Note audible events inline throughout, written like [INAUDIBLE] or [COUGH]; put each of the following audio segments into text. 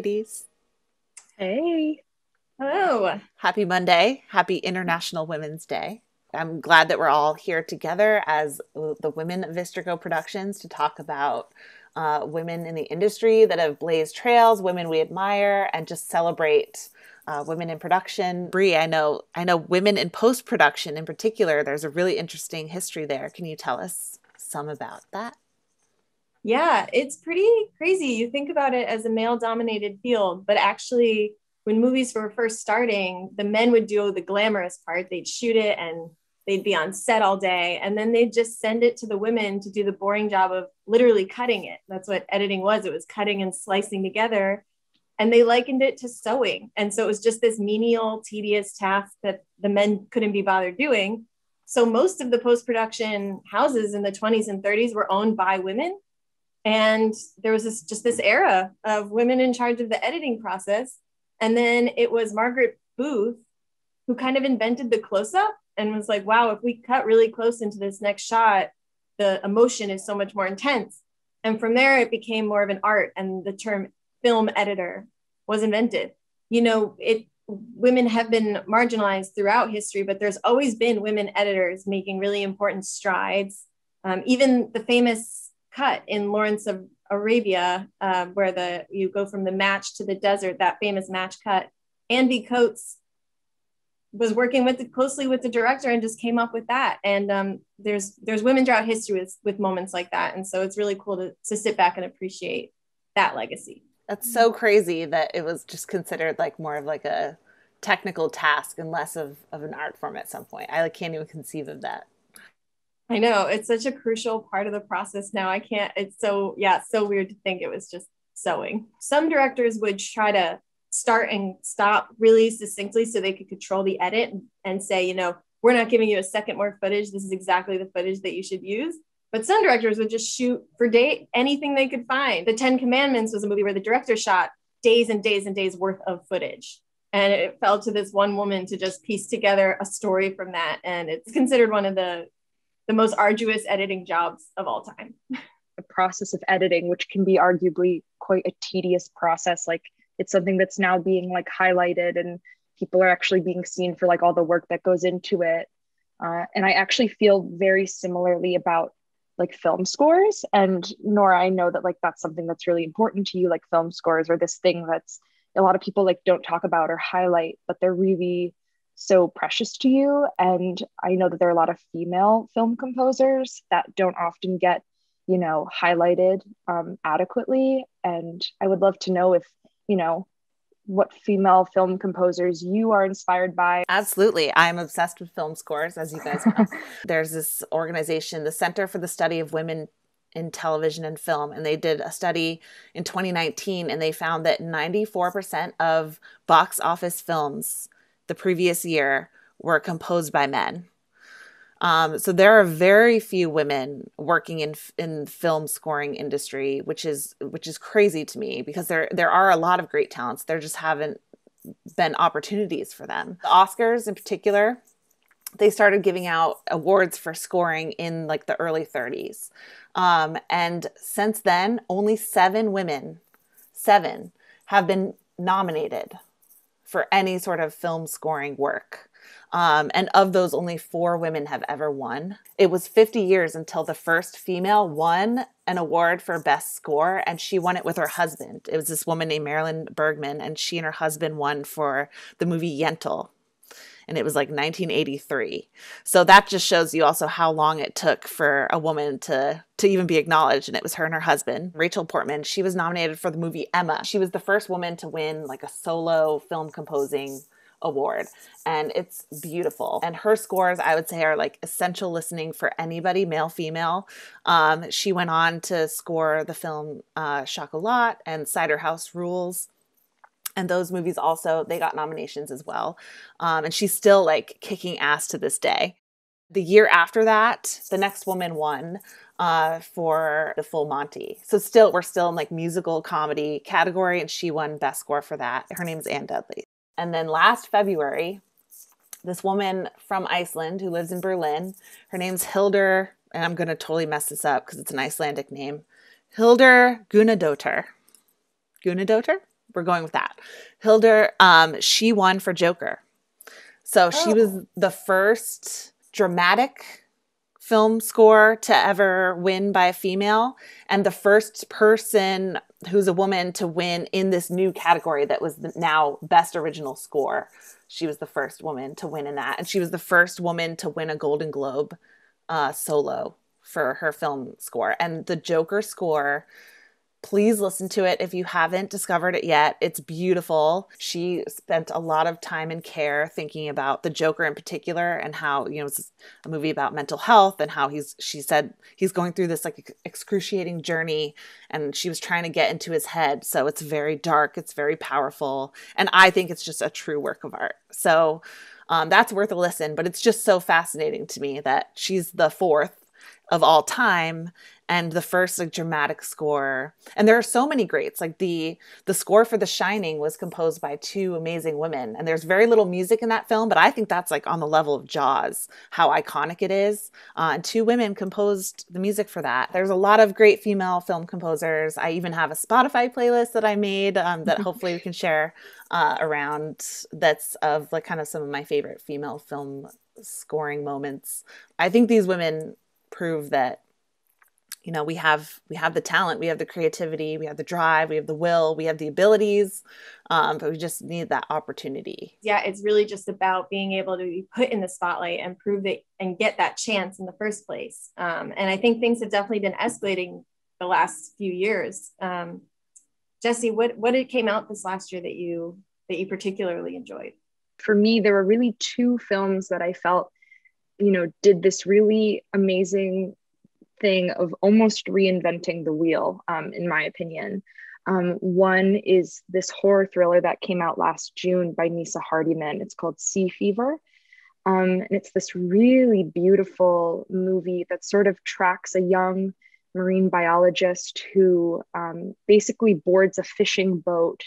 ladies. Hey. Hello. Happy Monday. Happy International Women's Day. I'm glad that we're all here together as the women of Istrico Productions to talk about uh, women in the industry that have blazed trails, women we admire, and just celebrate uh, women in production. Brie, I know, I know women in post production in particular. There's a really interesting history there. Can you tell us some about that? Yeah, it's pretty crazy. You think about it as a male dominated field, but actually, when movies were first starting, the men would do the glamorous part. They'd shoot it and they'd be on set all day. And then they'd just send it to the women to do the boring job of literally cutting it. That's what editing was it was cutting and slicing together. And they likened it to sewing. And so it was just this menial, tedious task that the men couldn't be bothered doing. So most of the post production houses in the 20s and 30s were owned by women and there was this just this era of women in charge of the editing process. And then it was margaret booth who kind of invented the close-up and was like wow if we cut really close into this next shot the emotion is so much more intense. And from there it became more of an art and the term film editor was invented. You know it women have been marginalized throughout history but there's always been women editors making really important strides. Um, even the famous cut in Lawrence of Arabia, uh, where the you go from the match to the desert, that famous match cut. Anne V. Coates was working with the, closely with the director and just came up with that. And um, there's there's women throughout history with, with moments like that, and so it's really cool to to sit back and appreciate that legacy. That's so crazy that it was just considered like more of like a technical task and less of, of an art form at some point. I like can't even conceive of that. I know it's such a crucial part of the process now. I can't, it's so, yeah, so weird to think it was just sewing. Some directors would try to start and stop really succinctly so they could control the edit and, and say, you know, we're not giving you a second more footage. This is exactly the footage that you should use. But some directors would just shoot for date anything they could find. The Ten Commandments was a movie where the director shot days and days and days worth of footage. And it fell to this one woman to just piece together a story from that. And it's considered one of the the most arduous editing jobs of all time. [LAUGHS] the process of editing, which can be arguably quite a tedious process, like it's something that's now being like highlighted and people are actually being seen for like all the work that goes into it. Uh, and I actually feel very similarly about like film scores. And Nora, I know that like that's something that's really important to you, like film scores or this thing that's a lot of people like don't talk about or highlight, but they're really so precious to you. And I know that there are a lot of female film composers that don't often get, you know, highlighted um, adequately. And I would love to know if, you know, what female film composers you are inspired by. Absolutely. I'm obsessed with film scores, as you guys know. [LAUGHS] There's this organization, the Center for the Study of Women in Television and Film, and they did a study in 2019 and they found that 94% of box office films the previous year were composed by men. Um, so there are very few women working in in film scoring industry, which is which is crazy to me because there there are a lot of great talents. There just haven't been opportunities for them. The Oscars, in particular, they started giving out awards for scoring in like the early 30s, um, and since then, only seven women, seven, have been nominated for any sort of film scoring work. Um, and of those, only four women have ever won. It was 50 years until the first female won an award for best score, and she won it with her husband. It was this woman named Marilyn Bergman, and she and her husband won for the movie Yentl and it was like 1983. So that just shows you also how long it took for a woman to to even be acknowledged and it was her and her husband. Rachel Portman, she was nominated for the movie Emma. She was the first woman to win like a solo film composing award and it's beautiful and her scores i would say are like essential listening for anybody male female um, she went on to score the film uh, chocolat and cider house rules and those movies also they got nominations as well. Um, and she's still like kicking ass to this day. The year after that the next woman won uh, for the full monty. So still we're still in like musical comedy category and she won best score for that. Her name is anne dudley. And then last february this woman from iceland who lives in berlin her name's hildur and i'm going to totally mess this up because it's an icelandic name hildur gunnadóttir gunnadóttir we're going with that. Hildur, um, she won for Joker. So she was Oh. the first dramatic film score to ever win by a female and the first person who's a woman to win in this new category that was the now best original score. She was the first woman to win in that and she was the first woman to win a Golden Globe uh, solo for her film score and the Joker score please listen to it if you haven't discovered it yet. It's beautiful. She spent a lot of time and care thinking about the Joker in particular and how, you know, it's a movie about mental health and how he's she said he's going through this like excruciating journey and she was trying to get into his head. So it's very dark, it's very powerful, and I think it's just a true work of art. So um, that's worth a listen, but it's just so fascinating to me that she's the fourth of all time and the first like dramatic score. And there are so many greats like the the score for the shining was composed by two amazing women and there's very little music in that film but i think that's like on the level of jaws how iconic it is. Uh, and two women composed the music for that. There's a lot of great female film composers. I even have a spotify playlist that i made um, that [LAUGHS] hopefully we can share uh, around that's of like kind of some of my favorite female film scoring moments. I think these women prove that you know we have we have the talent we have the creativity we have the drive we have the will we have the abilities um, but we just need that opportunity Yeah, it's really just about being able to be put in the spotlight and prove it and get that chance in the first place. Um, and I think things have definitely been escalating the last few years. Um, Jessie, what what it came out this last year that you that you particularly enjoyed? for me, there were really two films that I felt, you know, did this really amazing thing of almost reinventing the wheel, um, in my opinion. Um, one is this horror thriller that came out last June by Neasa Hardiman. It's called Sea Fever. Um, and it's this really beautiful movie that sort of tracks a young marine biologist who um, basically boards a fishing boat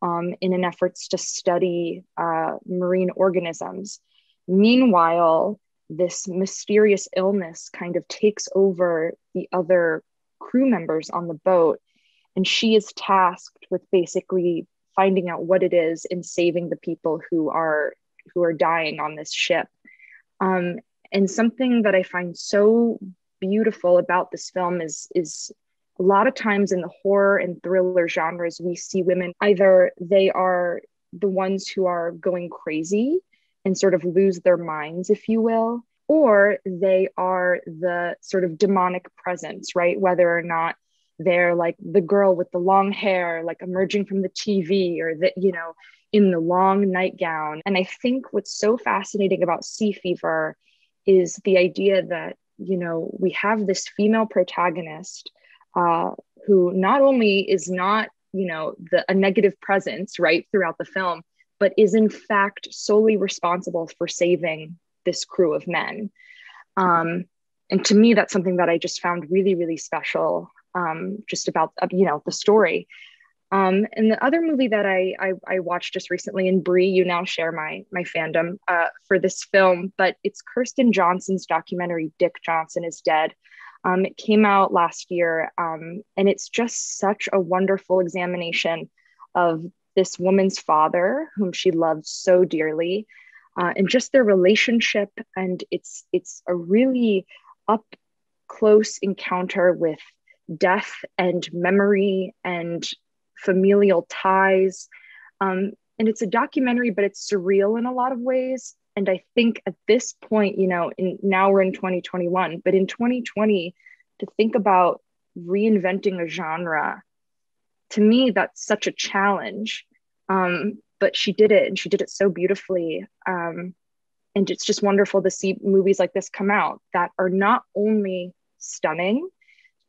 um, in an efforts to study uh, marine organisms. Meanwhile, this mysterious illness kind of takes over the other crew members on the boat, and she is tasked with basically finding out what it is and saving the people who are who are dying on this ship. Um, and something that I find so beautiful about this film is is a lot of times in the horror and thriller genres, we see women either they are the ones who are going crazy and sort of lose their minds, if you will, or they are the sort of demonic presence, right? Whether or not they're like the girl with the long hair, like emerging from the TV, or that, you know, in the long nightgown. And I think what's so fascinating about Sea Fever is the idea that, you know, we have this female protagonist uh, who not only is not, you know, the, a negative presence, right, throughout the film, but is in fact solely responsible for saving this crew of men. Um, and to me, that's something that I just found really, really special, um, just about, uh, you know, the story. Um, and the other movie that I, I, I watched just recently, and Brie, you now share my my fandom uh, for this film, but it's Kirsten Johnson's documentary "Dick Johnson is Dead." Um, it came out last year, um, and it's just such a wonderful examination of this woman's father, whom she loves so dearly, uh, and just their relationship. And it's it's a really up close encounter with death and memory and familial ties. Um, and it's a documentary, but it's surreal in a lot of ways. And I think at this point, you know, in, now we're in 2021, but in 2020, to think about reinventing a genre, to me, that's such a challenge. Um, but she did it and she did it so beautifully. Um, and it's just wonderful to see movies like this come out that are not only stunning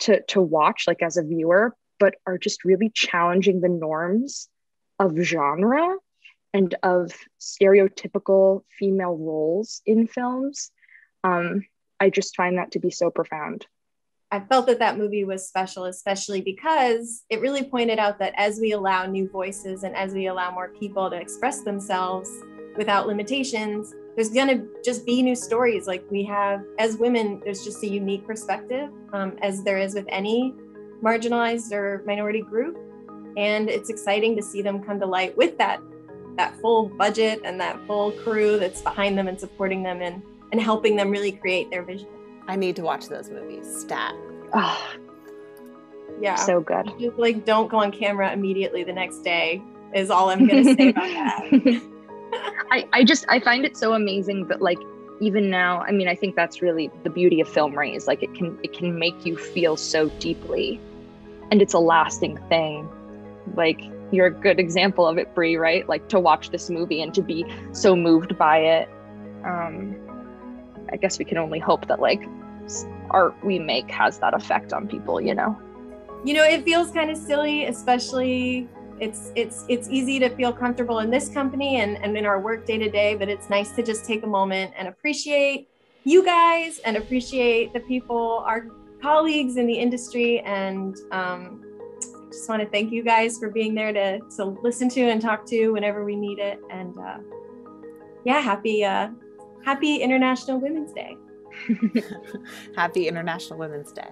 to, to watch, like as a viewer, but are just really challenging the norms of genre and of stereotypical female roles in films. Um, I just find that to be so profound. I felt that that movie was special, especially because it really pointed out that as we allow new voices and as we allow more people to express themselves without limitations, there's going to just be new stories. Like we have, as women, there's just a unique perspective, um, as there is with any marginalized or minority group. and it's exciting to see them come to light with that that full budget and that full crew that's behind them and supporting them and and helping them really create their vision. I need to watch those movies. Stat. Oh, Yeah. so good. just like don't go on camera immediately the next day is all I'm gonna say about that. [LAUGHS] [LAUGHS] I, I just I find it so amazing that like even now, I mean, I think that's really the beauty of film, right? Is like it can it can make you feel so deeply, and it's a lasting thing. Like you're a good example of it, Brie, right? Like to watch this movie and to be so moved by it. Um, I guess we can only hope that like art we make has that effect on people, you know? you know it feels kind of silly especially it's it's it's easy to feel comfortable in this company and, and in our work day to day but it's nice to just take a moment and appreciate you guys and appreciate the people our colleagues in the industry and um, just want to thank you guys for being there to to listen to and talk to whenever we need it and uh, yeah happy uh, happy international women's day [LAUGHS] Happy International Women's Day.